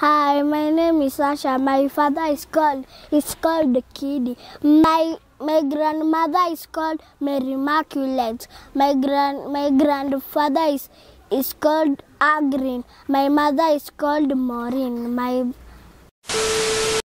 Hi, my name is Sasha. My father is called is called Kiddy. My my grandmother is called Mary Immaculate. My grand my grandfather is is called Agrin. My mother is called Maureen. My